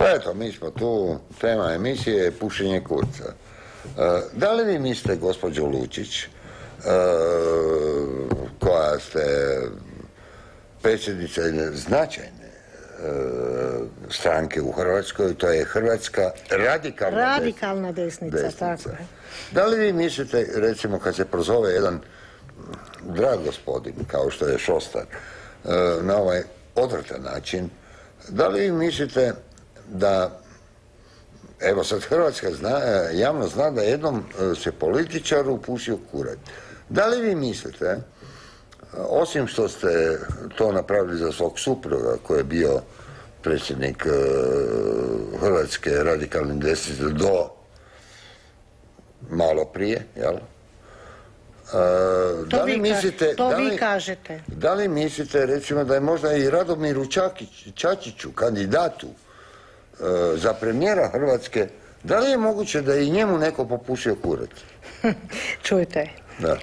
Pa eto, mi smo tu, tema emisije je pušenje kurca. E, da li vi mislite, gospođo Lučić, e, koja ste predsjednica jedne značajne e, stranke u Hrvatskoj, to je Hrvatska radikalna, Radikalna desnica, desnica. tako. Da li vi mislite, recimo kad se prozove jedan drag gospodin, kao što je Šostar, na ovaj odvrtan način, da li vi mislite da, evo sad Hrvatska zna, e, javno zna da jednom e, se političaru pušio kurac. Da li vi mislite, e, osim što ste to napravili za svog supruga koji je bio predsjednik Hrvatske radikalne desnice do malo prije, jel? To, da li vi, mislite, to da vi li- kažete. da li mislite recimo da je možda i Radomiru Čakić, Čačiću, kandidatu za premijera Hrvatske, da li je moguće da je i njemu neko popušio kurac? Čujte, Da.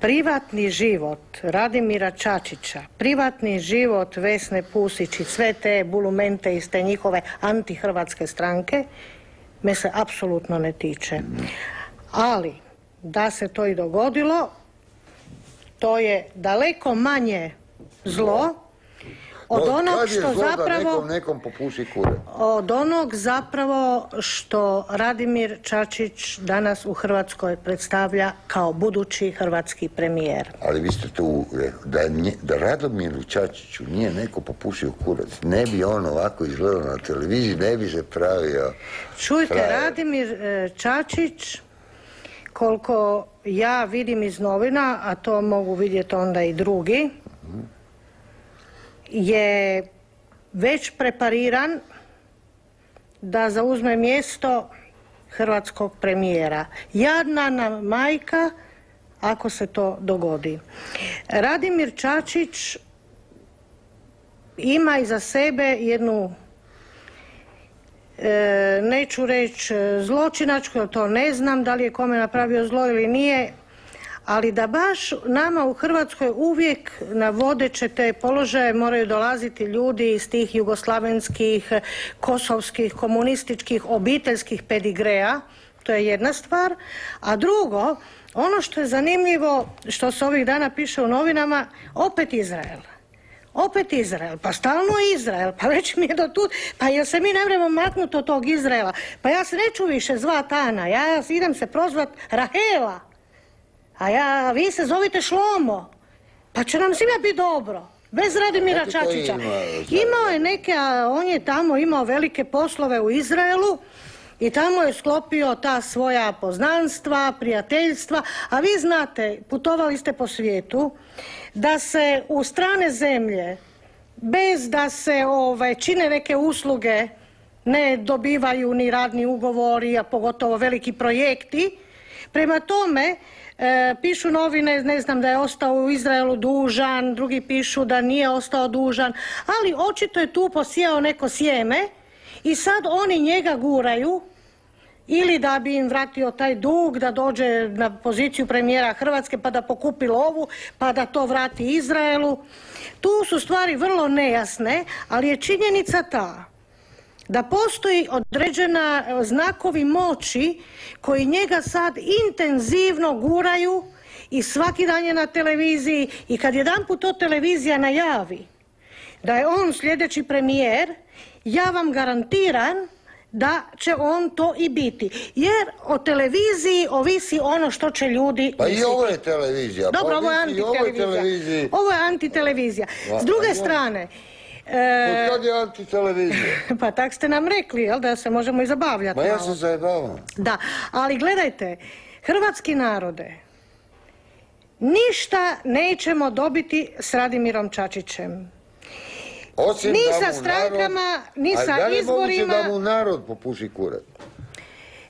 privatni život Radimira Čačića, privatni život Vesne Pusić i sve te bulumente iz te njihove antihrvatske stranke me se apsolutno ne tiče. Ali, da se to i dogodilo, to je daleko manje zlo od onog što zapravo... nekom, nekom popuši? Od onog zapravo što Radimir Čačić danas u Hrvatskoj predstavlja kao budući hrvatski premijer. Ali vi ste tu, rekli, da, nje- da Radomiru Čačiću nije neko popušio kurac, ne bi on ovako izgledao na televiziji, ne bi se pravio... Čujte, frajer. Radimir e, Čačić, koliko ja vidim iz novina, a to mogu vidjeti onda i drugi, je već prepariran da zauzme mjesto hrvatskog premijera. Jadna nam majka ako se to dogodi. Radimir Čačić ima iza sebe jednu e, neću reći zločinačku, jer to ne znam da li je kome napravio zlo ili nije, ali da baš nama u Hrvatskoj uvijek na vodeće te položaje moraju dolaziti ljudi iz tih jugoslavenskih, kosovskih, komunističkih, obiteljskih pedigreja, to je jedna stvar, a drugo, ono što je zanimljivo, što se ovih dana piše u novinama, opet Izrael. Opet Izrael, pa stalno Izrael, pa već mi je do tu, pa jel se mi ne vremo maknuti od tog Izraela, pa ja se neću više zvat Ana, ja idem se prozvat Rahela, a ja, vi se zovite Šlomo, pa će nam svima biti dobro. Bez Radimira Čačića. ima? Imao je neke, a on je tamo imao velike poslove u Izraelu i tamo je sklopio ta svoja poznanstva, prijateljstva, a vi znate, putovali ste po svijetu, da se u strane zemlje, bez da se ovaj, čine neke usluge, ne dobivaju ni radni ugovori, a pogotovo veliki projekti. Prema tome, e, pišu novine, ne znam da je ostao u Izraelu dužan, drugi pišu da nije ostao dužan, ali očito je tu posijao neko sjeme i sad oni njega guraju ili da bi im vratio taj dug, da dođe na poziciju premijera Hrvatske pa da pokupi lovu, pa da to vrati Izraelu. Tu su stvari vrlo nejasne, ali je činjenica ta da postoji određena znakovi moći koji njega sad intenzivno guraju i svaki dan je na televiziji i kad jedanput to televizija najavi da je on sljedeći premijer, ja vam garantiram da će on to i biti. Jer o televiziji ovisi ono što će ljudi Pa i ovo je televizija. Dobro, pa ovo je antitelevizija. Ovo je antitelevizija. S druge a ja- strane, e, Od kad je antitelevizija? pa tak ste nam rekli, jel, da se možemo i zabavljati Ma ja malo. sam zajebavam. Da, ali gledajte, hrvatski narode, ništa nećemo dobiti s Radimirom Čačićem. Osim Ni da sa mu strankama, narod- ni Ali sa da li moguće izborima. da mu narod popuši kurac?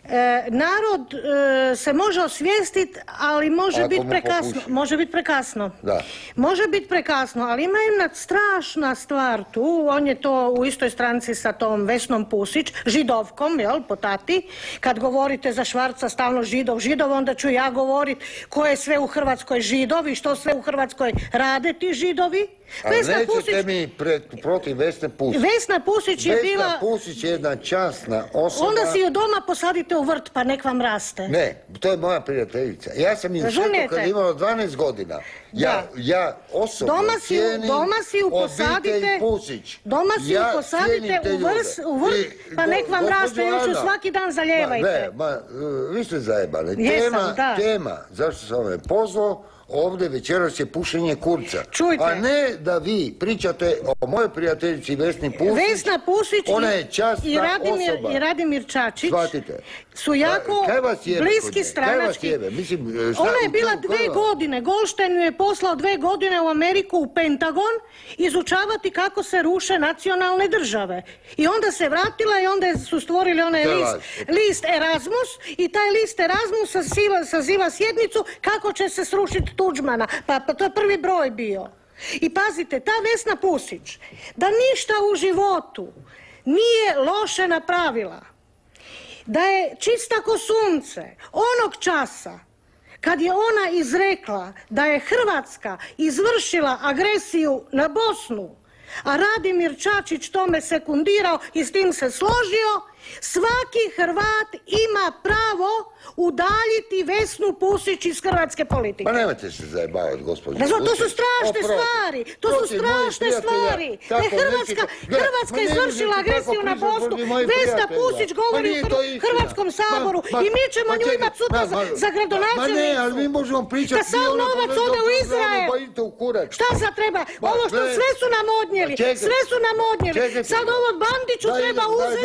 E, narod e, se može osvijestiti, ali može biti prekasno. popuši. Može biti prekasno. Da. Može biti prekasno, ali ima jedna strašna stvar tu, on je to u istoj stranci sa tom Vesnom Pusić, židovkom, jel, po tati. Kad govorite za Švarca stalno židov, židov, onda ću ja govorit ko je sve u Hrvatskoj židov i što sve u Hrvatskoj rade ti židovi. Ali Vesna nećete Pusić, mi pre- protiv Vesne Pusić. Vesna Pusić je Vesna bila... Pusić je jedna časna osoba. Onda si ju doma posadite u vrt pa nek vam raste. Ne, to je moja prijateljica. Ja sam ju Razumijete? kad je imala 12 godina. Ja, ja osobno Doma si cijenim doma si ju posadite- obitelj Pusić. Doma si ju Ja posadite u ljude. vrs- u vrt, I, pa nek vam raste, još ju Ana, svaki dan Ma, zalijevajte. ne, ma, e, vi ste zajebali. Jesam, tema, da. tema, zašto sam me pozvao, ovdje večeras je pušenje kurca. Čujte. A ne da vi pričate o mojoj prijateljici Vesni Pusić. Vesna Pusić Ona i- je i Radimir, osoba. i Radimir Čačić Shvatite. su jako A, kaj vas jebe kod bliski nje? Kaj vas stranački. Mislim, e, šta- Ona je bila dve godine, Goldstein ju je poslao dve godine u Ameriku u Pentagon izučavati kako se ruše nacionalne države. I onda se vratila i onda su stvorili onaj list, list Erasmus i taj list Erasmus saziva, saziva sjednicu kako će se srušiti Tuđmana. Pa, pa to je prvi broj bio. I pazite, ta Vesna Pusić, da ništa u životu nije loše napravila, da je čista ko sunce onog časa kad je ona izrekla da je Hrvatska izvršila agresiju na Bosnu, a Radimir Čačić tome sekundirao i s tim se složio, svaki Hrvat ima pravo udaljiti Vesnu Pusić iz hrvatske politike. Pa nemojte se zajebavati, gospođo. Ne to su strašne stvari, to su strašne stvari. Tako, je Hrvatska, Hrvatska ma ne izvršila agresiju na Bosnu, Vesna. Pusić Ma govori u. Hrvatskom Ma- saboru ma- i mi ćemo ma nju čekaj, imat sutra ma- za, ma- za Ma gradonačelnicu. ne, ali mi možemo pričati... Da sav i ono novac pa ode u Izrael. Pa. Šta sad treba? Ma, Ovo što sve su nam odnijeli, Ma sve su nam odnijeli. Sad ovo Bandiću treba uzeti.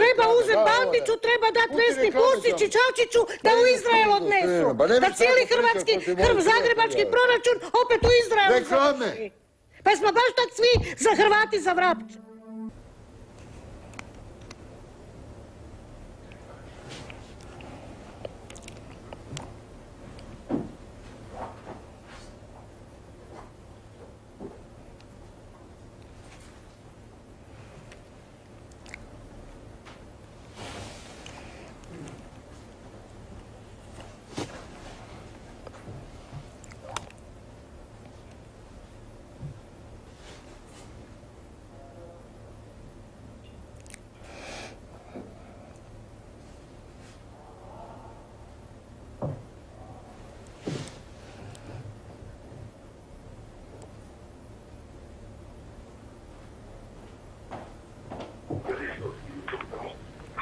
Treba uzeti Bandiću, treba dati Vesni reklame Pusić i samo. Čačiću da u Izrael odnesu. Da cijeli tako hrvatski, zagrebački proračun opet u Izrael. Reklame. Pa smo baš tak svi za Hrvati za vrap.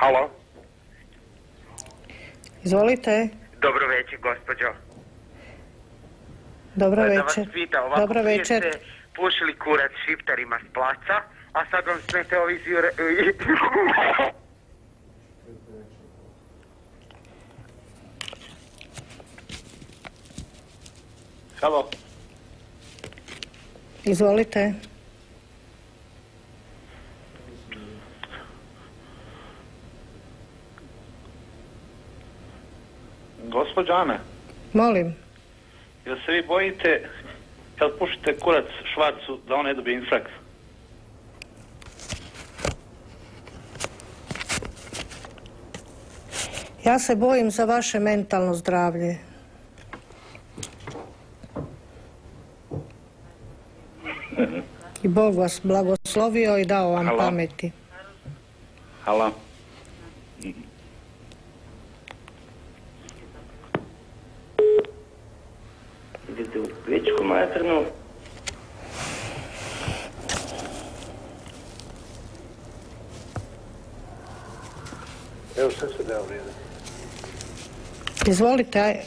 Halo, Izvolite. dobro večer, gospođo. Dobro da vas večer. pitam, ovako Dobro prije večer. ste pušili kurac šiptarima s placa, a sad vam sve televiziju... re- Halo, Izvolite. Gospođo Ana, Molim. jel se vi bojite kad pušite kurac švarcu da on ne dobije infrakt? Ja se bojim za vaše mentalno zdravlje. I Bog vas blagoslovio i dao vam Halo. pameti. Halo? Idete u pičku maternu. Evo se da vrijeme. Izvolite,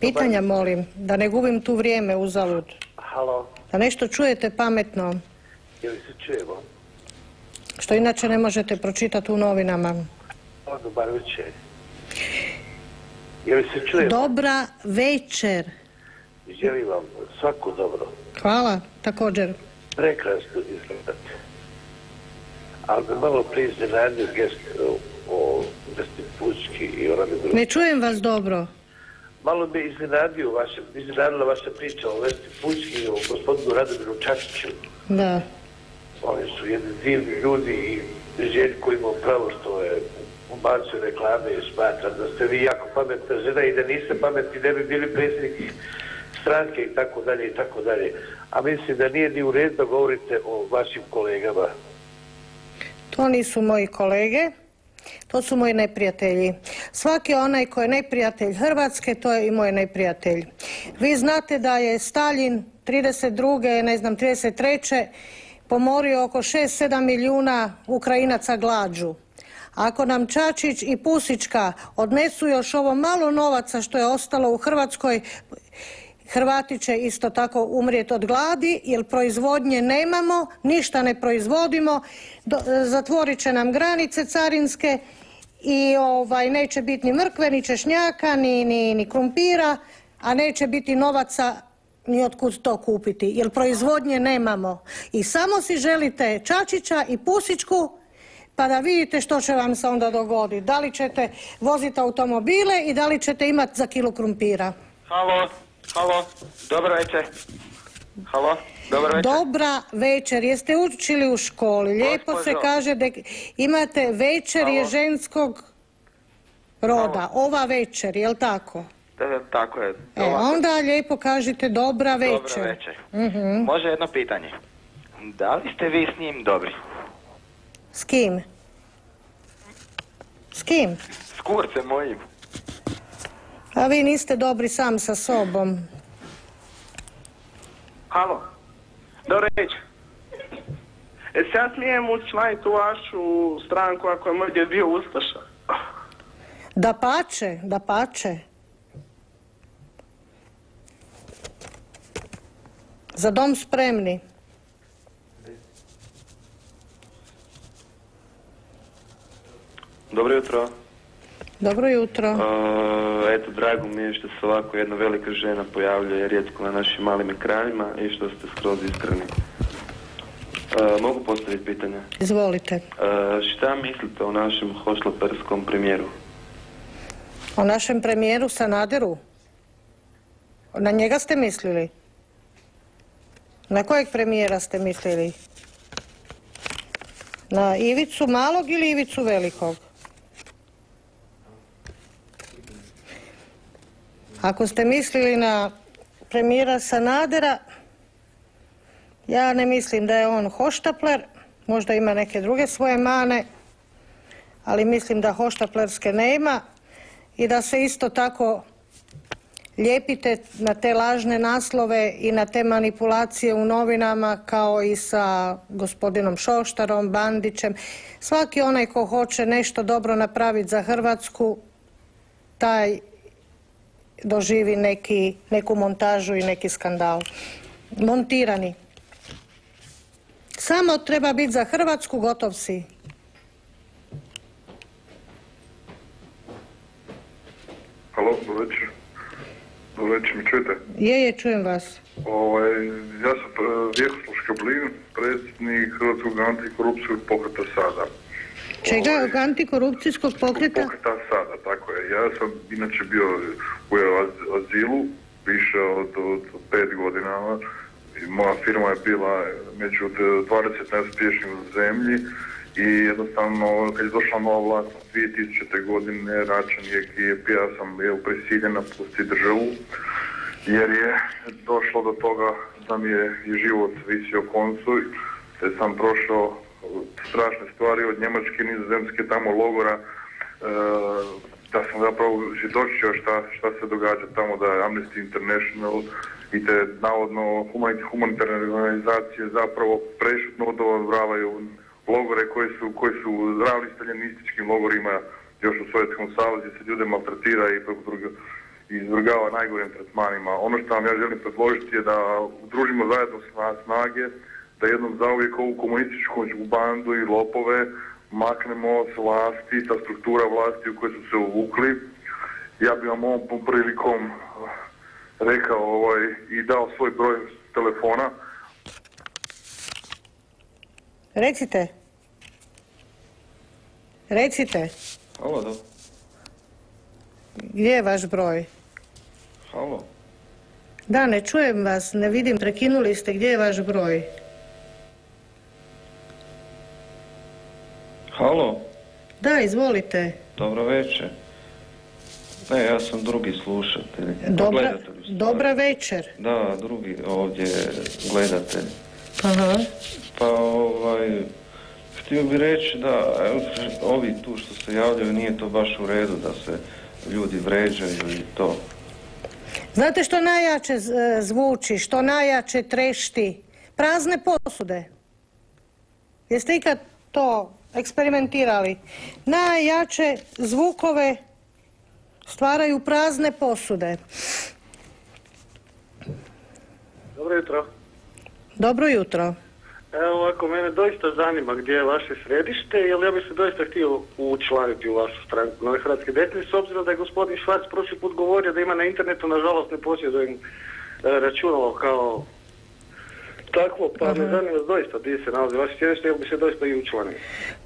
pitanja molim, da ne gubim tu vrijeme uzalud. Halo, Da nešto čujete pametno, je li se čujemo? što inače ne možete pročitati u novinama. Ono bar večer. Je li se čujemo? Dobra večer. Želim vam svako dobro. Hvala, također. Prekrasno izgledate. Ali me malo prije iznenadio gest o, Vesni Pučki i o Radimu. Ne čujem vas dobro. Malo me iznenadio vaše, iznenadila vaša priča o Vesni Pučki i o gospodinu Radomiru Čačiću. Da. Oni su jedni divni ljudi i Željko ima pravo što je ubacio reklame i smatram da ste vi jako pametna žena i da niste pametni ne bi bili predsjednik stranke i tako dalje i tako dalje. A mislim da nije ni u redu da govorite o vašim kolegama. To nisu moji kolege, to su moji neprijatelji. Svaki onaj ko je neprijatelj Hrvatske, to je i moj neprijatelj. Vi znate da je Stalin 32. ne znam 33. pomorio oko 6-7 milijuna Ukrajinaca glađu. Ako nam Čačić i Pusička odnesu još ovo malo novaca što je ostalo u Hrvatskoj, Hrvati će isto tako umrijeti od gladi jer proizvodnje nemamo, ništa ne proizvodimo, do- zatvorit će nam granice carinske i ovaj, neće biti ni mrkve, ni češnjaka, ni, ni, ni krumpira, a neće biti novaca ni otkud to kupiti, jer proizvodnje nemamo. I samo si želite Čačića i Pusičku, pa da vidite što će vam se onda dogoditi. Da li ćete voziti automobile i da li ćete imati za kilu krumpira. Halo, halo, dobro večer. Halo, dobro večer. Dobra večer, jeste učili u školi. Lijepo se kaže da imate večer je ženskog roda. Ova večer, jel tako? Da, tako je. E, onda lijepo kažite dobra večer. Dobro večer. Mhm. Može jedno pitanje. Da li ste vi s njim dobri? S kim? S kim? S kurcem mojim. A vi niste dobri sam sa sobom. Halo. Dobro večer. E ja smijem učlaniti u vašu stranku ako je moj djed bio Ustaša? Da pače, da pače. Za dom spremni. Dobro jutro. Dobro jutro. E, eto, drago mi je što se ovako jedna velika žena pojavljuje rijetko na našim malim ekranima i što ste skroz iskreni. E, mogu postaviti pitanje? Izvolite. E, šta mislite o našem hošlaperskom premijeru? O našem premijeru Sanaderu? Na njega ste mislili? Na kojeg premijera ste mislili? Na Ivicu malog ili Ivicu velikog? Ako ste mislili na premijera Sanadera, ja ne mislim da je on hoštapler, možda ima neke druge svoje mane, ali mislim da hoštaplerske nema i da se isto tako lijepite na te lažne naslove i na te manipulacije u novinama kao i sa gospodinom Šoštarom, Bandićem. Svaki onaj ko hoće nešto dobro napraviti za Hrvatsku, taj doživi neki, neku montažu i neki skandal. Montirani. Samo treba biti za Hrvatsku, gotov si. Halo, dobro večer. Dobro večer, mi čujete? Je, je, čujem vas. Ovaj, ja sam e, Vjekoslav Škablin, predsjednik Hrvatskog antikorupcijskog pokreta sada. Čega? Ovaj, Antikorupcijskog pokreta? Pokreta sada, tako je. Ja sam inače bio u az- azilu više od, od pet godina. I moja firma je bila među 20 najuspješnijih u zemlji i jednostavno kad je došla nova vlast 2000. godine Račan je ekip, ja sam bio prisiljen napustiti državu jer je došlo do toga da mi je i život visio koncu te sam prošao strašne stvari od Njemačke, Nizozemske, tamo logora e, da sam zapravo svjedočio šta, šta se događa tamo da je Amnesty International i te navodno humani- humanitarne organizacije zapravo prešutno odobravaju logore koji su, koji su ravni staljinističkim logorima još u Sovjetskom savezu se ljude maltretira i izvrgava najgorim tretmanima. Ono što vam ja želim predložiti je da udružimo zajedno sna- snage, da jednom zauvijek ovu komunističku bandu i lopove maknemo s vlasti, ta struktura vlasti u kojoj su se uvukli. Ja bih vam ovom prilikom eh, rekao ovaj, i dao svoj broj telefona. Recite. Recite, Halo, da. gdje je vaš broj? Halo. Da, ne čujem vas, ne vidim, prekinuli ste, gdje je vaš broj? Halo, Da, izvolite. dobro večer. Ne, ja sam drugi slušatelj. Dobra, dobra večer. Da, drugi ovdje gledatelj. Aha. Pa ovaj, htio bi reći da ovi tu što se javljaju nije to baš u redu da se ljudi vređaju i to. Znate što najjače e, zvuči, što najjače trešti? Prazne posude. Jeste ikad to eksperimentirali? Najjače zvukove stvaraju prazne posude. Dobro jutro. Dobro jutro. Evo ovako, mene doista zanima gdje je vaše središte, jer ja bih se doista htio učlaniti u vašu stranku Nove Hrvatske desnice, s obzirom da je gospodin Švac prošli put govorio da ima na internetu, nažalost ne posjedujem e, računalo kao takvo, pa me zanima doista gdje se nalazi vaše središte, jer bi se doista i učlanio.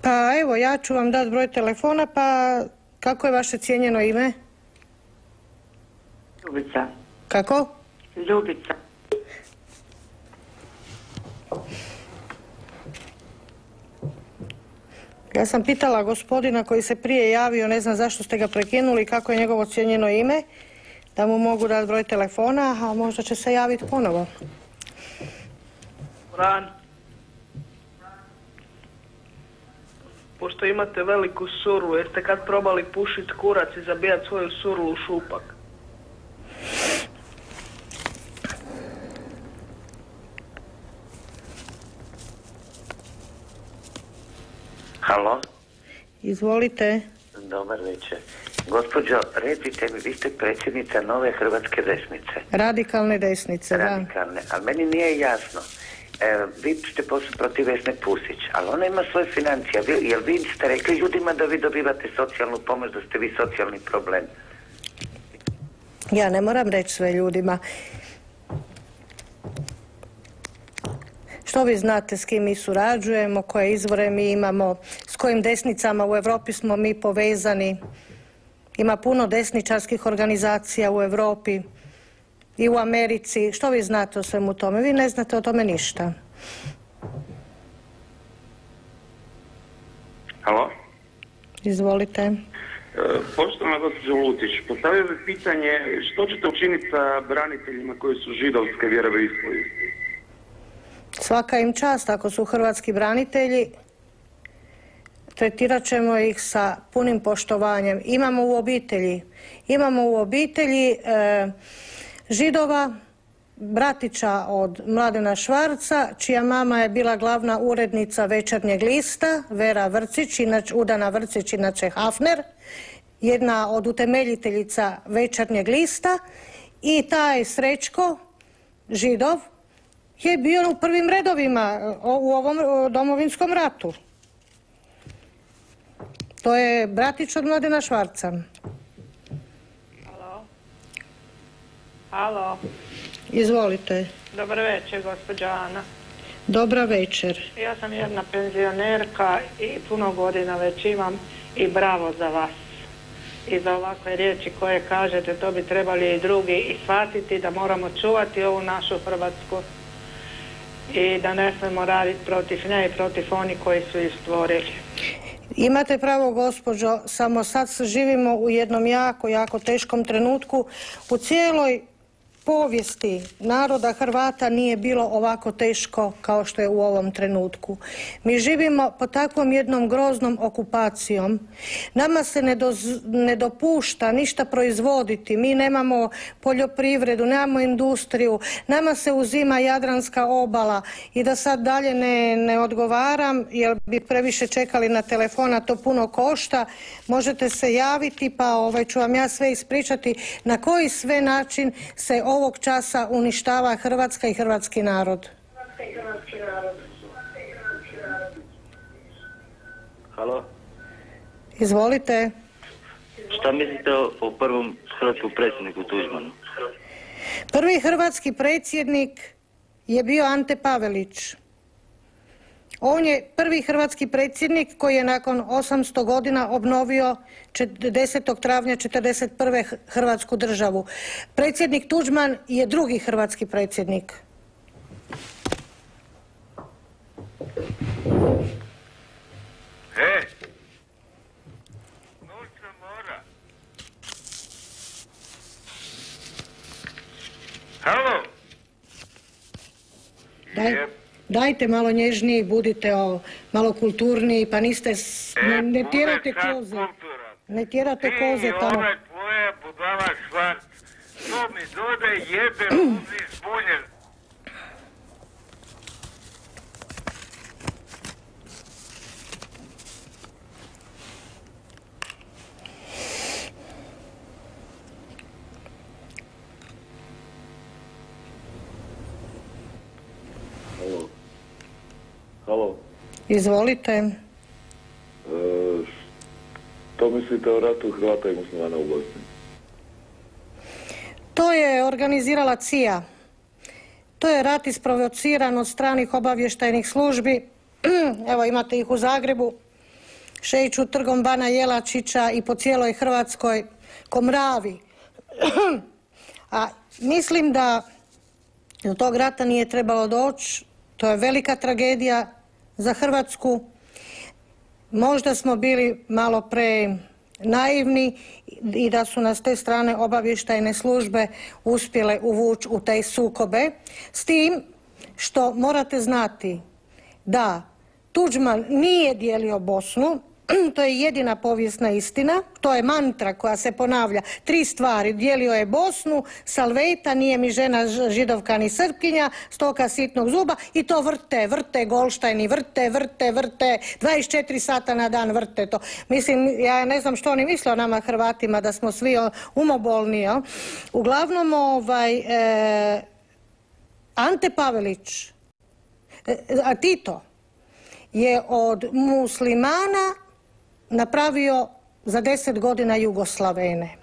Pa evo, ja ću vam dati broj telefona, pa kako je vaše cijenjeno ime? Ljubica. Kako? Ljubica. Ja sam pitala gospodina koji se prije javio, ne znam zašto ste ga prekinuli, kako je njegovo cijenjeno ime, da mu mogu dati broj telefona, a možda će se javiti ponovo. Ran. Pošto imate veliku surlu, jeste kad probali pušit kurac i zabijat svoju surlu u šupak? Halo, Izvolite. dobar večer. Gospođo, recite mi, vi ste predsjednica nove hrvatske desnice, Radikalne desnice, da. radikalne, ali meni nije jasno. E, vi ste poslu protiv Vesne Pusić, ali ona ima svoje financije. Vi, jel vi ste rekli ljudima da vi dobivate socijalnu pomoć, da ste vi socijalni problem? Ja ne moram reći sve ljudima. Što vi znate s kim mi surađujemo, koje izvore mi imamo, s kojim desnicama u Europi smo mi povezani. Ima puno desničarskih organizacija u Europi i u Americi. Što vi znate o svemu tome? Vi ne znate o tome ništa. Halo? Izvolite. E, Poštovana gospođo Lutić, postavio bih pitanje što ćete učiniti sa braniteljima koji su židovske vjeroispovijesti? Svaka im čast ako su hrvatski branitelji. Tretirat ćemo ih sa punim poštovanjem. Imamo u obitelji, imamo u obitelji e, židova, bratića od Mladena Švarca, čija mama je bila glavna urednica Večernjeg lista, Vera Vrcić, inače, Udana Vrcić, inače Hafner, jedna od utemeljiteljica Večernjeg lista i taj Srećko, židov, je bio u prvim redovima u ovom domovinskom ratu. To je bratić od Mladena Švarca. Halo. Izvolite. Dobar večer, gospođa Ana. Dobra večer. Ja sam jedna penzionerka i puno godina već imam i bravo za vas. I za ovakve riječi koje kažete, to bi trebali i drugi i shvatiti da moramo čuvati ovu našu Hrvatsku i da ne smemo raditi protiv nje i protiv onih koji su ih stvorili. Imate pravo, gospođo, samo sad živimo u jednom jako, jako teškom trenutku. U cijeloj povijesti naroda Hrvata nije bilo ovako teško kao što je u ovom trenutku. Mi živimo pod takvom jednom groznom okupacijom. Nama se ne, doz- ne dopušta ništa proizvoditi. Mi nemamo poljoprivredu, nemamo industriju. Nama se uzima Jadranska obala i da sad dalje ne, ne odgovaram jer bi previše čekali na telefon, a to puno košta. Možete se javiti pa ovaj, ću vam ja sve ispričati na koji sve način se ovog časa uništava Hrvatska i hrvatski narod. Halo, Izvolite. šta mislite o, prvom hrvatskom predsjedniku Tuđmanu? Prvi hrvatski predsjednik je bio Ante Pavelić. On je prvi hrvatski predsjednik koji je nakon 800 godina obnovio 10. travnja 1941. Hrvatsku državu. Predsjednik Tuđman je drugi hrvatski predsjednik. Hello. Yep. Dajte malo nježniji, budite o, malo kulturniji, pa niste, s- ne, ne tjerate koze. Ne tjerate koze tamo. Ove tvoje budala švar, to mi dode jebe uzi zbunjen. Halo. Halo. Izvolite. E, što mislite o ratu Hrvata i muslimana u Bosni? To je organizirala CIA. To je rat isprovociran od stranih obavještajnih službi. Evo imate ih u Zagrebu. Šeću trgom Bana Jelačića i po cijeloj Hrvatskoj komravi. A mislim da do tog rata nije trebalo doći. To je velika tragedija za Hrvatsku. Možda smo bili malo pre naivni i da su nas te strane obavještajne službe uspjele uvući u te sukobe. S tim što morate znati da Tuđman nije dijelio Bosnu, to je jedina povijesna istina, to je mantra koja se ponavlja. Tri stvari, dijelio je Bosnu, Salveta, nije mi žena židovka ni srpkinja, stoka sitnog zuba i to vrte, vrte Golštajni, vrte, vrte, vrte, 24 sata na dan vrte to. Mislim, ja ne znam što oni misle o nama Hrvatima, da smo svi umobolni? Uglavnom, ovaj, e, Ante Pavelić, e, a Tito, je od muslimana napravio za deset godina Jugoslavene.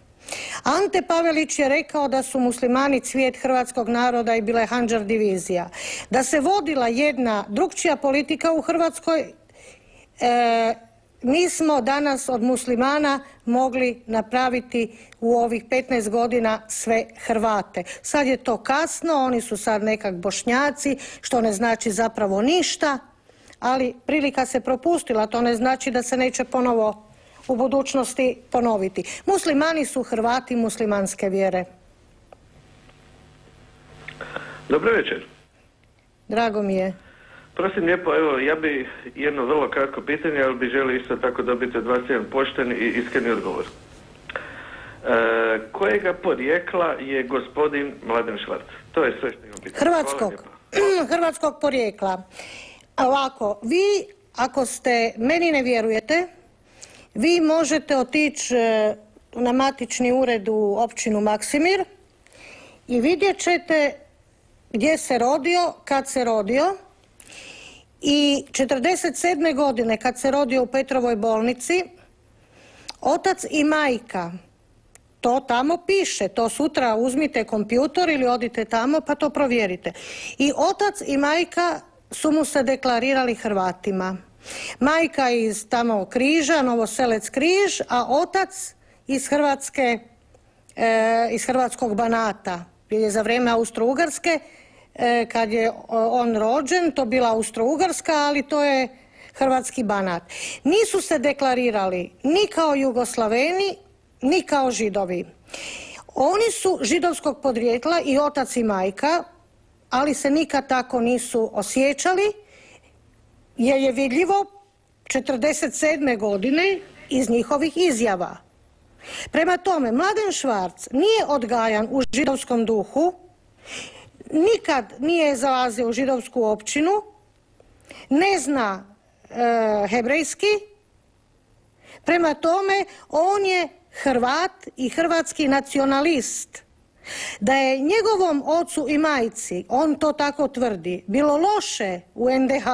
Ante Pavelić je rekao da su muslimani cvijet hrvatskog naroda i bila je Handžar divizija. Da se vodila jedna drugčija politika u Hrvatskoj, e, mi smo danas od muslimana mogli napraviti u ovih 15 godina sve Hrvate. Sad je to kasno, oni su sad nekak bošnjaci, što ne znači zapravo ništa, ali prilika se propustila, to ne znači da se neće ponovo u budućnosti ponoviti. Muslimani su Hrvati muslimanske vjere. Dobro večer. Drago mi je. Prosim lijepo, evo, ja bi jedno vrlo kratko pitanje, ali bi želio isto tako dobiti od vas jedan pošten i iskreni odgovor. E, kojega porijekla je gospodin Mladen Švarc? To je sve što imam pitanje. Hrvatskog, hrvatskog porijekla. Ovako, vi ako ste, meni ne vjerujete, vi možete otići e, na matični ured u općinu Maksimir i vidjet ćete gdje se rodio, kad se rodio i 47. godine kad se rodio u Petrovoj bolnici, otac i majka to tamo piše, to sutra uzmite kompjutor ili odite tamo pa to provjerite. I otac i majka su mu se deklarirali Hrvatima. Majka iz tamo Križa, Novoselec Križ, a otac iz Hrvatske, e, iz Hrvatskog Banata. Jer je za vrijeme Austro-Ugarske, e, kad je on rođen, to bila Austro-Ugarska, ali to je Hrvatski Banat. Nisu se deklarirali ni kao Jugoslaveni, ni kao Židovi. Oni su židovskog podrijetla i otac i majka, ali se nikad tako nisu osjećali, jer je vidljivo 47. godine iz njihovih izjava. Prema tome, Mladen Švarc nije odgajan u židovskom duhu, nikad nije zalazio u židovsku općinu, ne zna e, hebrejski, prema tome on je Hrvat i hrvatski nacionalist. Da je njegovom ocu i majci, on to tako tvrdi, bilo loše u NDH,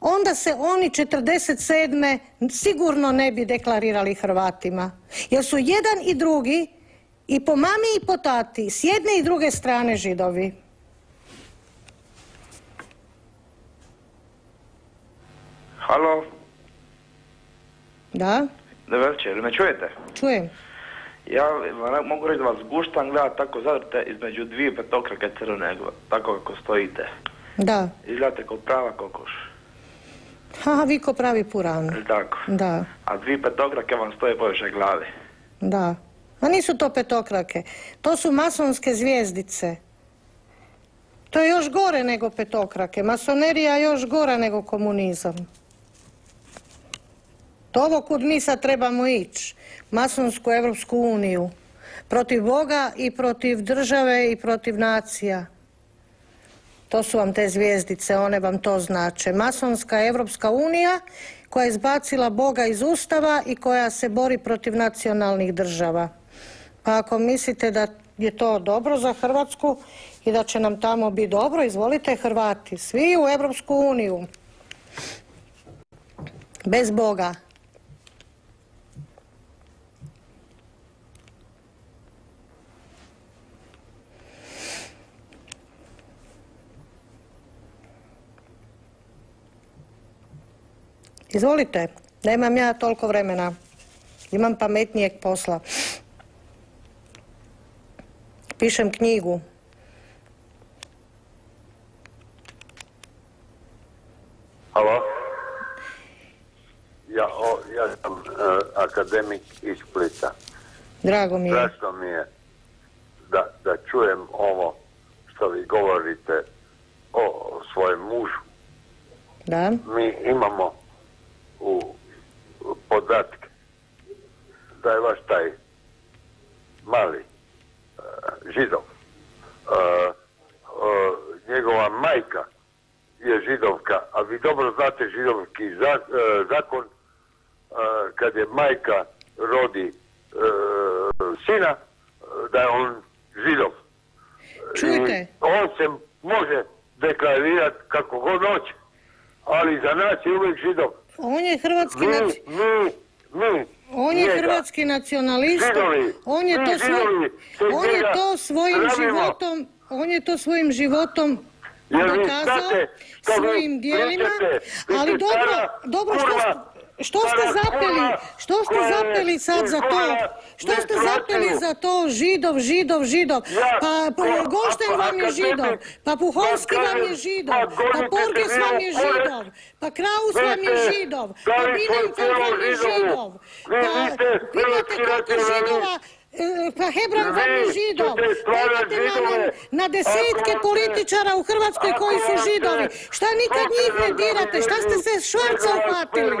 onda se oni 47. sigurno ne bi deklarirali Hrvatima. Jer su jedan i drugi, i po mami i po tati, s jedne i druge strane židovi. Halo, Da, dobar večer, me čujete? čujem. Ja mogu reći da vas guštam gledat tako zadrte između dvije petokrake crne, tako kako stojite. Da. Izgledate kao prava kokoš, Ha, vi ko pravi puran. tako? Da, A dvije petokrake vam stoje poviše glave. da. Ma nisu to petokrake. To su masonske zvijezdice. To je još gore nego petokrake. Masonerija je još gora nego komunizam. Ovo kud mi sad trebamo ići. Masonsku Evropsku uniju. Protiv Boga i protiv države i protiv nacija. To su vam te zvijezdice, one vam to znače. Masonska Evropska unija koja je izbacila Boga iz Ustava i koja se bori protiv nacionalnih država. Pa ako mislite da je to dobro za Hrvatsku i da će nam tamo biti dobro, izvolite Hrvati. Svi u Evropsku uniju. Bez Boga. Izvolite, nemam ja toliko vremena. Imam pametnijeg posla. Pišem knjigu. Halo? Ja, o, ja sam e, akademik iz Splita. Drago mi je. Strašno mi je da, da čujem ovo što vi govorite o, o svojem mužu. Da? Mi imamo u podatke da je vaš taj mali e, židov, e, e, njegova majka je židovka, a vi dobro znate židovski za- zakon kad je majka rodi sina, da je on židov. Čujte. I on se može deklarirati kako god hoće, ali za nas je uvijek židov. On je hrvatski Mi, naci- mi, mi, On je njega. hrvatski nacionalista, on je to svoj, on je to svojim životom, on je to svojim životom dokazao svojim dijelima, ali dobro, dobro što, što ste zapeli, što ste zapeli sad za to, što ste zapeli za to, židov, židov, židov, Ja, pa ko- Gošten ako vam je židov, pa Puhovski vam je židov, pa pa Porges vam je židov, pa Kraus vam je židov, pa cijelu vam je židov, pa hrvatski koliko židova, pa Hebran Vi židov, na, židove. na desetke Ako političara u Hrvatskoj ako koji su židovi, šta nikad njih ne dirate, šta ste se švarca uhvatili?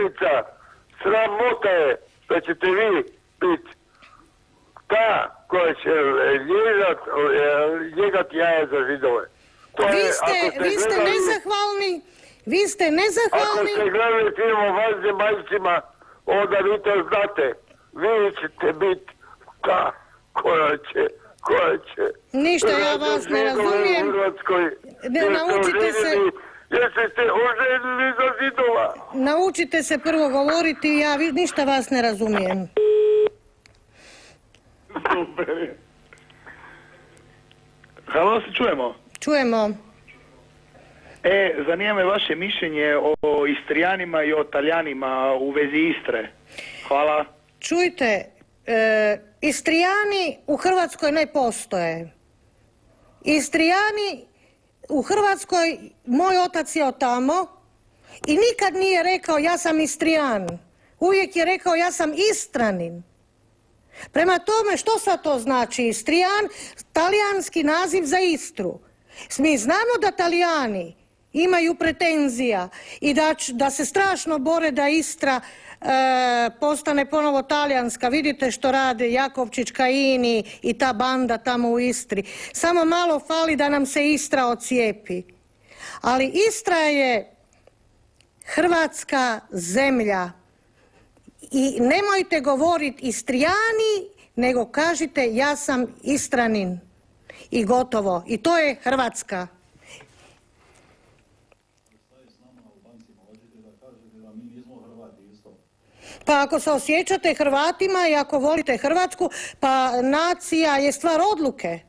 Sramota je da ćete vi biti ta koja će ljegat, ljegat jaja za židove. Vi ako ste, vi ste nezahvalni, vi ste Ako nezahvalni. ste gledali film o vanzemaljcima, onda vi to znate. Vi ćete biti ta koja će, koja će... Ništa ja vas ne razumijem. Ne, naučite se- Jer ste se oženili za židova. Naučite se prvo govoriti, ja vi- ništa vas ne razumijem. Super. Halo, se čujemo? Čujemo. E, zanima me vaše mišljenje o Istrijanima i o Talijanima u vezi Istre. Hvala. Čujte, e, Istrijani u Hrvatskoj ne postoje. Istrijani u Hrvatskoj, moj otac je od tamo i nikad nije rekao ja sam Istrijan. Uvijek je rekao ja sam Istranin. Prema tome, što sad to znači Istrijan? Talijanski naziv za Istru. Mi znamo da Talijani imaju pretenzija i da, da se strašno bore da Istra postane ponovo talijanska. Vidite što rade Jakovčić, Kajini i ta banda tamo u Istri. Samo malo fali da nam se Istra ocijepi. Ali Istra je hrvatska zemlja i nemojte govoriti Istrijani, nego kažite ja sam Istranin. I gotovo. I to je Hrvatska. Pa ako se osjećate Hrvatima i ako volite Hrvatsku, pa nacija je stvar odluke.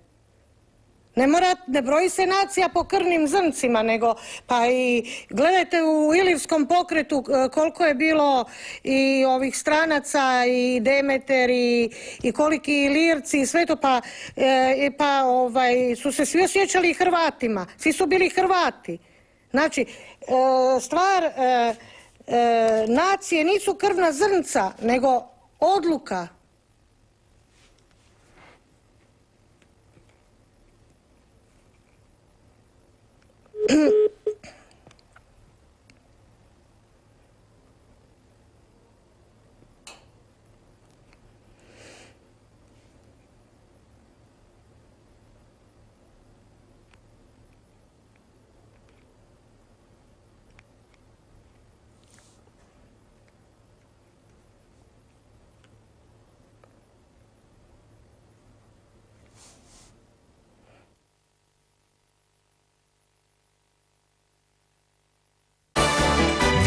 Ne, mora, ne broji se nacija po krvnim zrncima, nego pa i gledajte u Ilivskom pokretu e, koliko je bilo i ovih stranaca i Demeter i, i koliki Ilirci i sve to, pa, e, pa ovaj, su se svi osjećali Hrvatima, svi su bili Hrvati. Znači, e, stvar e, e, nacije nisu krvna zrnca, nego odluka.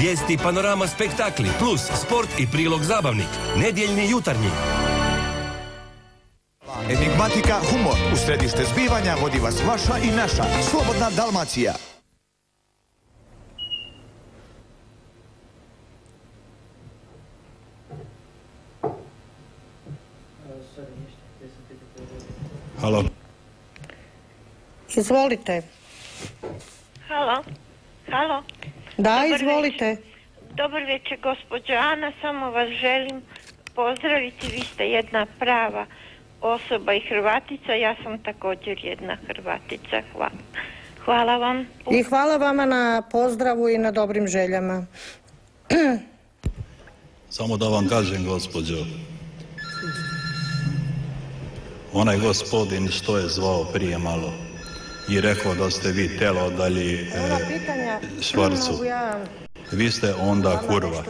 Vijesti Panorama Spektakli plus sport i prilog zabavnik. Nedjeljni jutarnji. Enigmatika humor. U središte zbivanja vodi vas vaša i naša Slobodna Dalmacija. Halo. Izvolite. Halo, halo. Da, Dobar izvolite. večer. Dobar večer, gospođo Ana, samo vas želim pozdraviti, vi ste jedna prava osoba i Hrvatica, ja sam također jedna Hrvatica, hvala. Hvala vam. I hvala vama na pozdravu i na dobrim željama. Samo da vam kažem, gospođo. Onaj gospodin što je zvao prije malo i rekao da ste vi telo dalje e, Švarcu. Vi ste onda kurva.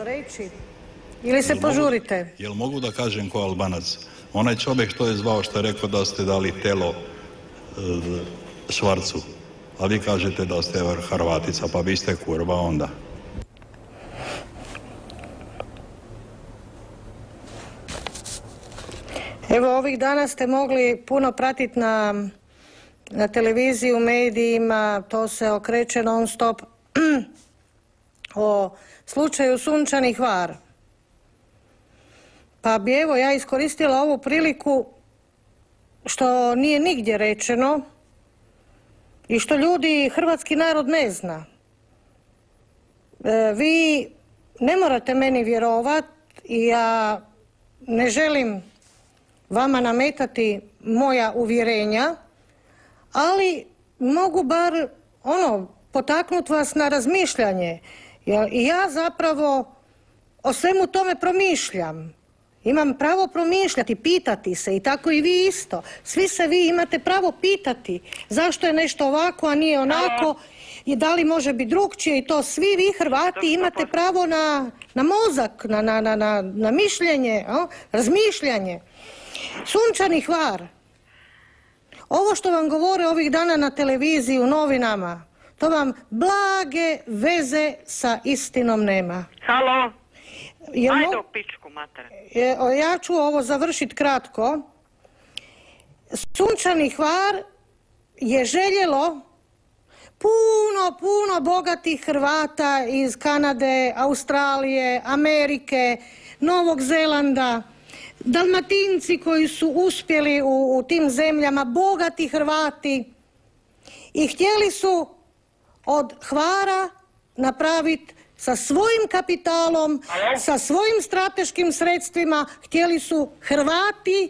Ili se požurite? Jel mogu da kažem ko Albanac? Onaj čovjek što je zvao što je rekao da ste dali telo e, Švarcu. A vi kažete da ste Hrvatica, pa vi ste kurva onda. Evo ovih dana ste mogli puno pratiti na, na televiziji, u medijima, to se okreće non stop o slučaju Sunčani Hvar. Pa bi evo ja iskoristila ovu priliku što nije nigdje rečeno i što ljudi, hrvatski narod ne zna. E, vi ne morate meni vjerovat i ja ne želim vama nametati moja uvjerenja, ali mogu bar ono potaknuti vas na razmišljanje. I ja zapravo o svemu tome promišljam. Imam pravo promišljati, pitati se i tako i vi isto. Svi se vi imate pravo pitati zašto je nešto ovako, a nije onako i da li može biti drugčije i to svi vi Hrvati imate pravo na, na mozak, na, na, na, na, na mišljenje, a, razmišljanje. Sunčani Hvar. Ovo što vam govore ovih dana na televiziji, u novinama, to vam blage veze sa istinom nema. Halo, Jel ajde u pičku mater. Ja ću ovo završiti kratko. Sunčani Hvar je željelo puno, puno bogatih Hrvata iz Kanade, Australije, Amerike, Novog Zelanda, Dalmatinci koji su uspjeli u, u tim zemljama, bogati Hrvati i htjeli su od Hvara napraviti sa svojim kapitalom, sa svojim strateškim sredstvima, htjeli su Hrvati,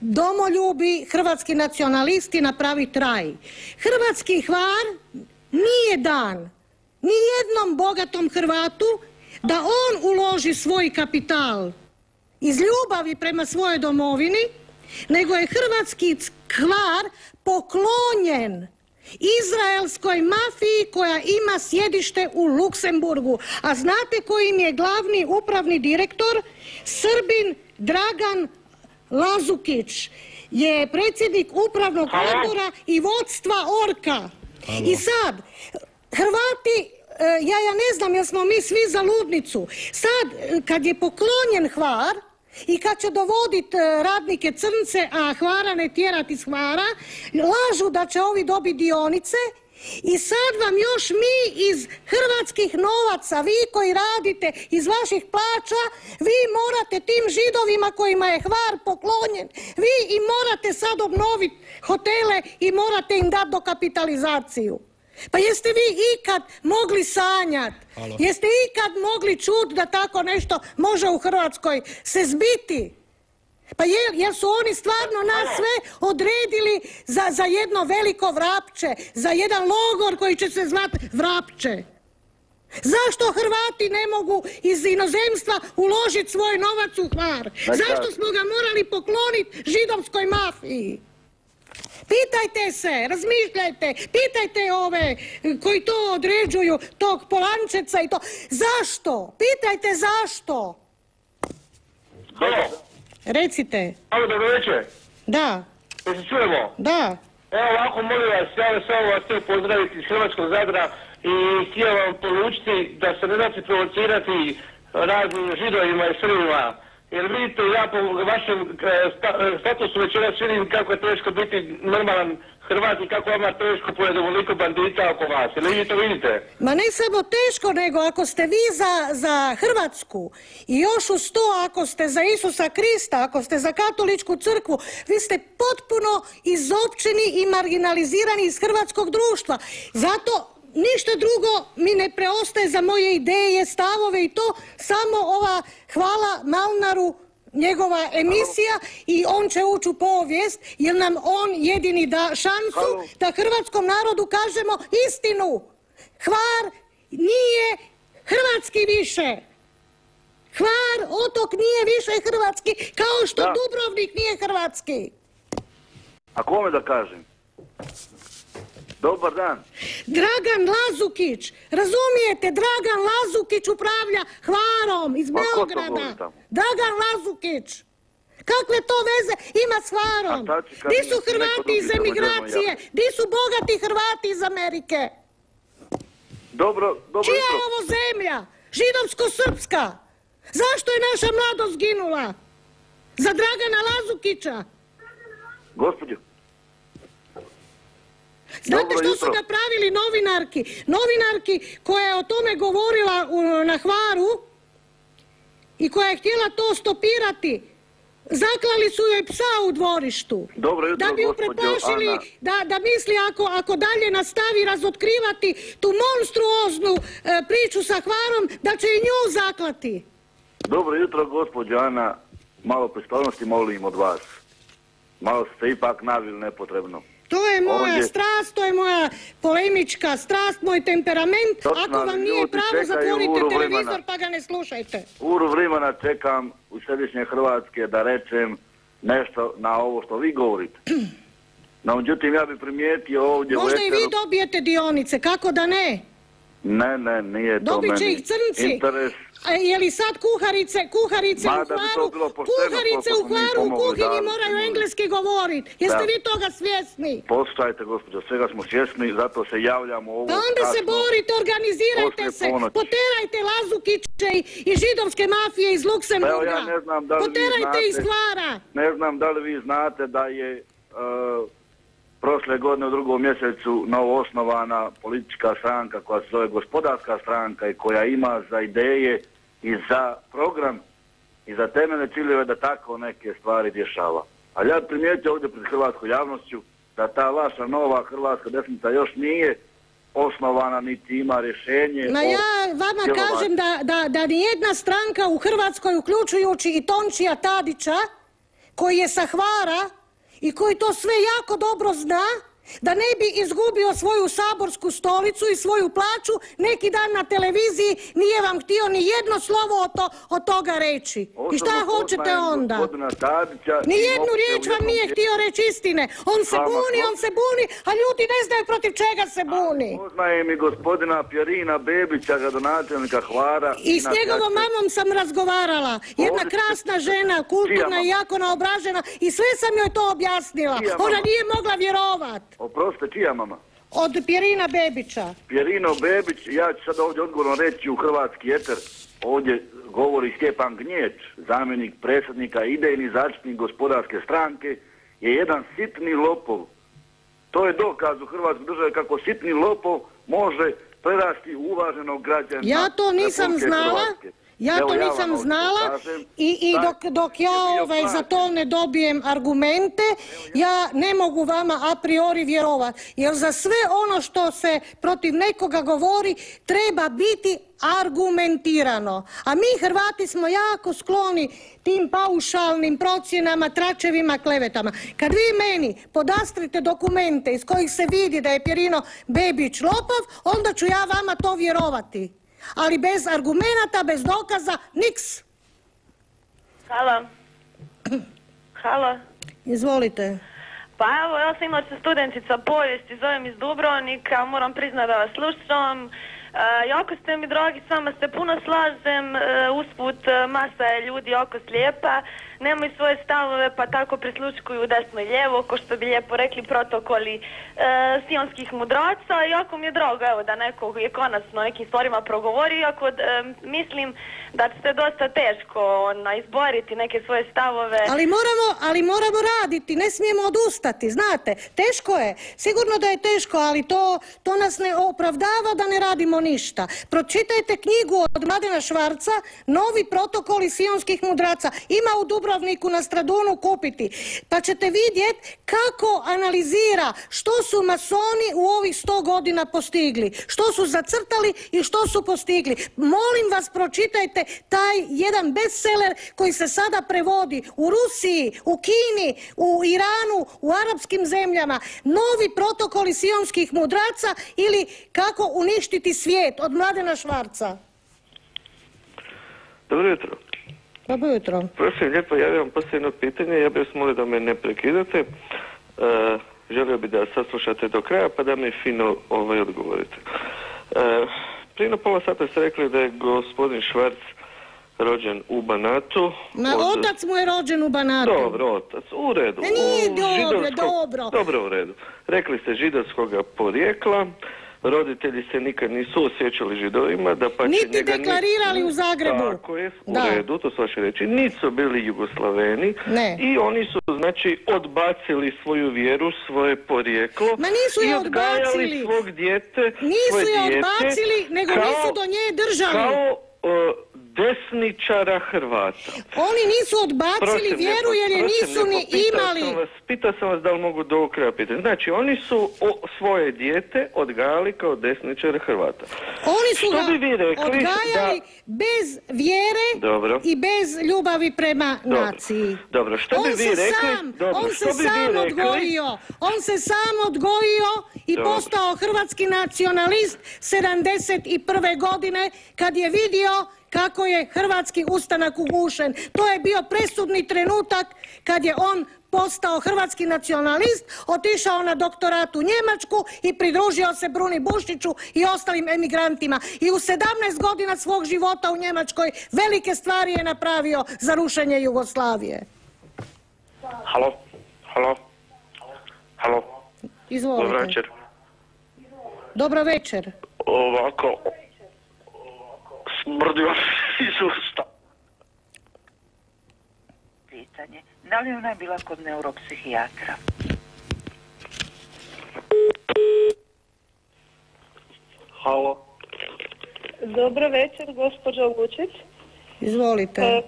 domoljubi, hrvatski nacionalisti napraviti raj. Hrvatski Hvar nije dan ni jednom bogatom Hrvatu da on uloži svoj kapital iz ljubavi prema svojoj domovini, nego je hrvatski Hvar poklonjen izraelskoj mafiji koja ima sjedište u Luksemburgu. A znate koji im je glavni upravni direktor? Srbin Dragan Lazukić je predsjednik upravnog odbora i vodstva Orka. I sad, Hrvati, e, ja, ja ne znam jel smo mi svi za ludnicu. Sad, e, kad je poklonjen Hvar, i kad će dovodit e, radnike crnce, a Hvara ne tjerat iz Hvara, lažu da će ovi dobiti dionice i sad vam još mi iz hrvatskih novaca, vi koji radite iz vaših plaća, vi morate tim židovima kojima je Hvar poklonjen, vi im morate sad obnoviti hotele i morate im dati dokapitalizaciju. Pa jeste vi ikad mogli sanjat? Halo. Jeste ikad mogli čut da tako nešto može u Hrvatskoj se zbiti? Pa je, jer su oni stvarno nas sve odredili za, za jedno veliko vrapče, za jedan logor koji će se zvati vrapče. Zašto Hrvati ne mogu iz inozemstva uložiti svoj novac u Hvar? Zašto smo ga morali pokloniti židovskoj mafiji? Pitajte se, razmišljajte, pitajte ove koji to određuju, tog Polančeca i to. Zašto? Pitajte zašto? Halo, Recite. halo, dobro večer. Da, se čujemo? da. Evo ovako, molim vas, ja vas samo vas htio pozdraviti iz Hrvatskog Zadra i htio vam poručiti da se ne date provocirati raznim židovima i srbima. Jer vidite, ja po vašem e, sta- e, statusu večeras vidim kako je teško biti normalan Hrvat i kako vama teško pored ovoliko bandita oko vas. Jel vi to vidite? Ma ne samo teško, nego ako ste vi za, za Hrvatsku i još uz to ako ste za Isusa Krista, ako ste za katoličku crkvu, vi ste potpuno izopćeni i marginalizirani iz hrvatskog društva. Zato ništa drugo mi ne preostaje za moje ideje, stavove i to, samo ova hvala Malnaru njegova emisija i on će ući u povijest jer nam on jedini da šansu da hrvatskom narodu kažemo istinu. Hvar nije hrvatski više. Hvar, otok nije više hrvatski, kao što Da. Dubrovnik nije hrvatski. A kome da kažem? Dobar dan. Dragan Lazukić, razumijete, Dragan Lazukić upravlja Hvarom iz Ma Beograda. Dragan Lazukić. Kakve to veze ima s Hvarom? Di su Hrvati iz emigracije? Di su bogati Hrvati iz Amerike? Dobro, dobro Čija je ovo zemlja? Židovsko-srpska. Zašto je naša mladost ginula? Za Dragana Lazukića. Gospođo, Znate što su napravili novinarki? Novinarki koja je o tome govorila na Hvaru i koja je htjela to stopirati. Zaklali su joj psa u dvorištu. Dobro jutro, da bi ju preplašili, da, da misli ako, ako dalje nastavi razotkrivati tu monstruoznu e, priču sa Hvarom, da će i nju zaklati. dobro jutro gospođo Ana. Malo pristojnosti molim od vas. Malo ste ipak navili nepotrebno. To je moja Ovdje- strast, to je moja polemička strast, moj temperament. Točno, Ako vam nije ljudi pravo, zatvorite televizor vremena. pa ga ne slušajte. Uru vremena čekam u središnje Hrvatske da rečem nešto na ovo što vi govorite. No, međutim, ja bi primijetio ovdje u Možda i vi dobijete dionice, kako da ne? Ne, ne, nije to Dobit će meni ih crnci. interes. Je li sad kuharice, kuharice Ma, u bi Hvaru, pošteno, kuharice u Hvaru u kuhinji moraju engleski govoriti. Jeste Da. vi toga svjesni? Postajte, gospođo, svega smo svjesni, zato se javljamo ovo Pa onda se borite, organizirajte poslije se, poterajte Lazukiće i, i židovske mafije iz Pa Luksemburga. ja ne znam da li vi Poterajte znate- iz Hvara. Ne znam da li vi znate da je e, prošle godine u drugom mjesecu novo osnovana politička stranka koja se zove gospodarska stranka i koja ima za ideje i za program i za temeljne ciljeve da tako neke stvari rješava. Ali ja primijetio ovdje pred hrvatskom javnošću da ta vaša nova hrvatska desnica još nije osnovana niti ima rješenje. Ma ja vama kažem da, da, da nijedna stranka u Hrvatskoj, uključujući i Tončija Tadića, koji je sa Hvara i koji to sve jako dobro zna, da ne bi izgubio svoju saborsku stolicu i svoju plaću, neki dan na televiziji nije vam htio ni jedno slovo od, to, od toga reći. I šta hoćete onda? Ni jednu riječ vam nije htio reći istine. On se buni, on se buni, a ljudi ne znaju protiv čega se buni. Poznajem i gospodina Pjerina Bebića, gradonačelnika Hvara. I s njegovom mamom sam razgovarala. Jedna krasna žena, kulturna i jako naobražena i sve sam joj to objasnila. Ona nije mogla vjerovat. Oprostite, čija mama? Od Pjerina Bebića. Pjerino Bebić, ja ću sad ovdje odgovorno reći u hrvatski eter, ovdje govori Stjepan Gnjeć, zamjenik predsjednika, idejni začetnik gospodarske stranke, je jedan sitni lopov. To je dokaz u Hrvatskoj državi kako sitni lopov može prerasti uvaženog građana. Ja to nisam znala. Hrvatske. Ja Evo to nisam znala i, dok, dok ja ovaj, za to ne dobijem argumente, ja ne mogu vama a priori vjerovati. Jer za sve ono što se protiv nekoga govori treba biti argumentirano. A mi Hrvati smo jako skloni tim paušalnim procjenama, tračevima, klevetama. Kad vi meni podastrite dokumente iz kojih se vidi da je Pjerino Bebić lopov, onda ću ja vama to vjerovati. Ali bez argumenata, bez dokaza, niks. Halo. Halo. Izvolite. Pa evo, ja sam inače studentica povijesti, zovem iz Dubrovnika, moram priznati da vas slušam. E, jako ste mi dragi, s vama se puno slažem, e, usput e, masa je ljudi jako slijepa, nemaju svoje stavove pa tako prisluškuju desno i lijevo, ko što bi lijepo rekli protokoli e, sionskih mudraca. Jako mi je drago evo da neko je konačno nekim stvarima progovori, iako e, mislim da ćete dosta teško ona, izboriti neke svoje stavove. Ali moramo, ali moramo raditi, ne smijemo odustati, znate. Teško je, sigurno da je teško, ali to, to nas ne opravdava da ne radimo ništa. Pročitajte knjigu od Mladena Švarca, Novi protokoli sionskih mudraca. Ima u Dubrovniku na Stradunu kupiti. Pa ćete vidjeti kako analizira što su masoni u ovih sto godina postigli. Što su zacrtali i što su postigli. Molim vas, pročitajte taj jedan bestseller koji se sada prevodi u Rusiji, u Kini, u Iranu, u arapskim zemljama. Novi protokoli sionskih mudraca ili kako uništiti svijet od Mladena Švarca. Dobro jutro. Dobro jutro. Prosim, lijepo, ja vam poslije jedno pitanje, ja bih vas molio da me ne prekidate. E, želio bih da saslušate do kraja, pa da mi fino ovaj, odgovorite. E, prije na pola sata ste rekli da je gospodin Švarc rođen u Banatu. Ma od- otac mu je rođen u Banatu. Dobro, otac, u redu. E, nije dobro, židovskog- dobro. Dobro, u redu. Rekli ste židovskoga porijekla, roditelji se nikad nisu osjećali židovima, da pa Niti njega ni- deklarirali u Zagrebu. Tako je, u Da. redu, to su vaše reći. Niti su bili jugoslaveni Ne. i oni su, znači, odbacili svoju vjeru, svoje porijeklo Ma nisu i je odgajali odbacili. svog dijete, Nisu svoje je dijete odbacili, nego kao- nisu do nje držali. Kao desničara Hrvata. Oni nisu odbacili Prosim vjeru jer je prosim nisu ni pitao imali. Sam vas, pitao sam vas da li mogu do kraja pitati. Znači, oni su o, svoje dijete odgajali kao desničare Hrvata. Oni su Što ga bi vi rekli odgajali bez vjere Dobro. i bez ljubavi prema Dobro. naciji. Dobro, što on bi vi se rekli? sam, Dobro, on što se bi vi sam odgojio. On se sam odgojio i Dobro. postao hrvatski nacionalist 71. godine kad je vidio kako je hrvatski ustanak ugušen. To je bio presudni trenutak kad je on postao hrvatski nacionalist, otišao na doktorat u Njemačku i pridružio se Bruni Bušiću i ostalim emigrantima. I u 17 godina svog života u Njemačkoj velike stvari je napravio za rušenje Jugoslavije. Halo? Halo? Halo? Izvolite. Dobro večer. Dobro večer. Ovako, smrdi vas iz usta. Pitanje. Da li je ona bila kod neuropsihijatra? Halo? Dobro večer, gospođo Lučić. Izvolite. E,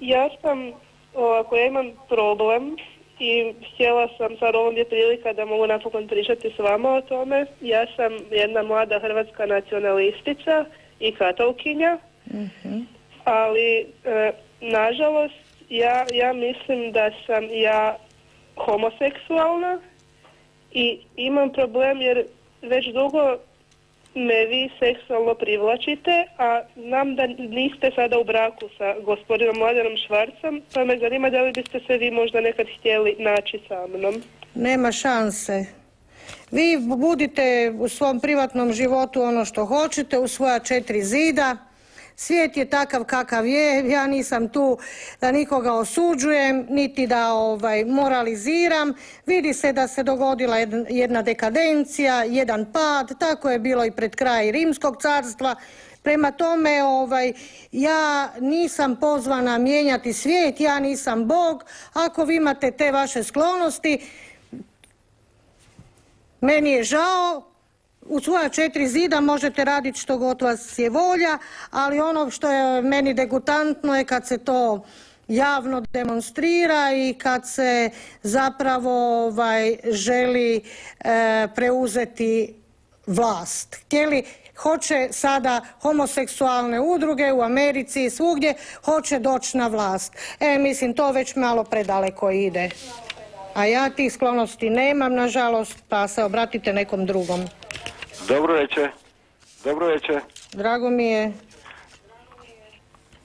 ja sam, ovako, ja imam problem i htjela sam sad ovom je prilika da mogu napokon pričati s vama o tome. Ja sam jedna mlada hrvatska nacionalistica i katolkinja, ali e, nažalost ja, ja mislim da sam ja homoseksualna i imam problem jer već dugo me vi seksualno privlačite, a znam da niste sada u braku sa gospodinom Mladenom Švarcom, pa me zanima da li biste se vi možda nekad htjeli naći sa mnom. Nema šanse. Vi budite u svom privatnom životu ono što hoćete, u svoja četiri zida. Svijet je takav kakav je, ja nisam tu da nikoga osuđujem, niti da ovaj, moraliziram. Vidi se da se dogodila jedna- dekadencija, jedan pad, tako je bilo i pred kraj Rimskog carstva. Prema tome, ovaj, ja nisam pozvana mijenjati svijet, ja nisam Bog. Ako vi imate te vaše sklonosti, meni je žao, u svoja četiri zida možete raditi što god vas je volja, ali ono što je meni degutantno je kad se to javno demonstrira i kad se zapravo ovaj, želi e, preuzeti vlast. Htjeli, hoće sada homoseksualne udruge u Americi i svugdje, hoće doći na vlast. E, mislim, to već malo predaleko ide. A ja tih sklonosti nemam, nažalost, pa se obratite nekom drugom. Dobro večer. Dobro večer. Drago mi je.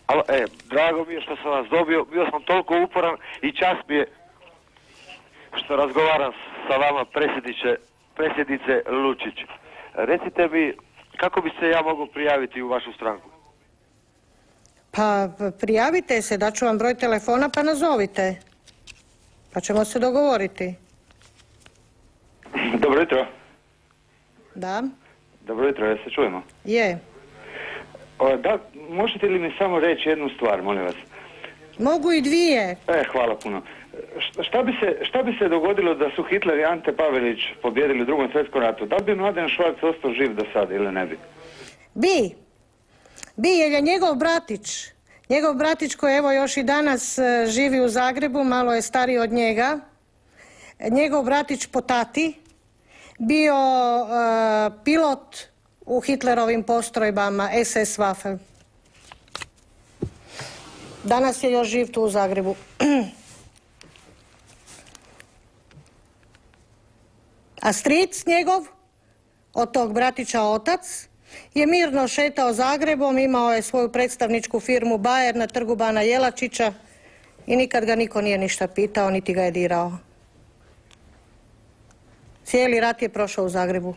Alo, e, drago mi je što sam vas dobio. Bio sam toliko uporan i čas mi je što razgovaram sa vama predsjedniče, predsjednice Lučić. Recite mi, kako bi se ja mogao prijaviti u vašu stranku? Pa prijavite se, daću vam broj telefona pa nazovite. Pa ćemo se dogovoriti. Dobro jutro. Da? Dobro jutro, ja se čujemo. Je. O, da, možete li mi samo reći jednu stvar, molim vas? Mogu i dvije. E, hvala puno. Šta- bi, se, šta bi se dogodilo da su Hitler i Ante Pavelić pobjedili u drugom svjetskom ratu? Da li bi Mladen Švarc ostao živ do sada ili ne bi? Bi. Bi, jer je njegov bratić. Njegov bratić koji evo još i danas e, živi u Zagrebu, malo je stariji od njega. Njegov bratić po tati bio e, pilot u Hitlerovim postrojbama SS Waffe. Danas je još živ tu u Zagrebu. A stric njegov, od tog bratića otac, je mirno šetao Zagrebom, imao je svoju predstavničku firmu Bayer na trgu Bana Jelačića i nikad ga niko nije ništa pitao, niti ga je dirao. Cijeli rat je prošao u Zagrebu.